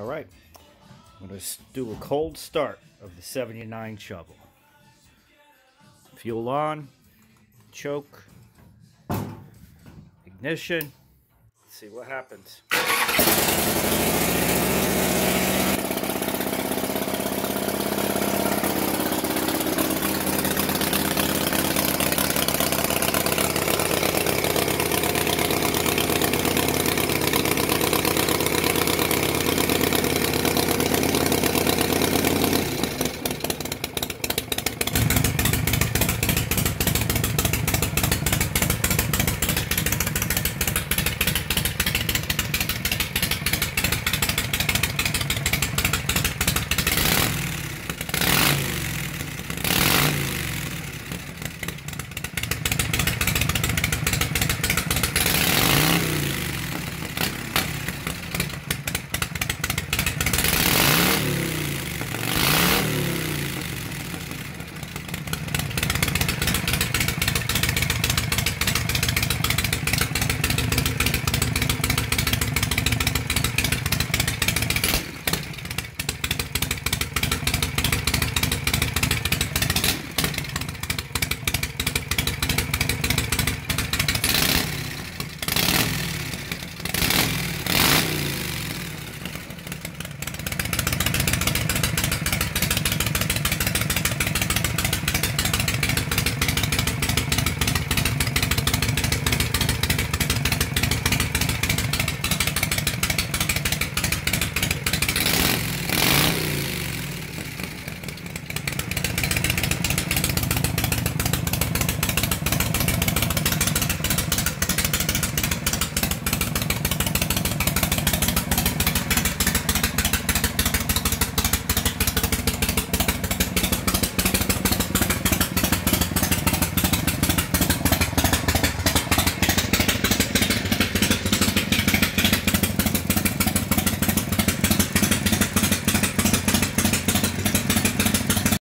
All right, I'm going to do a cold start of the 79 shovel. Fuel on, choke, ignition. Let's see what happens.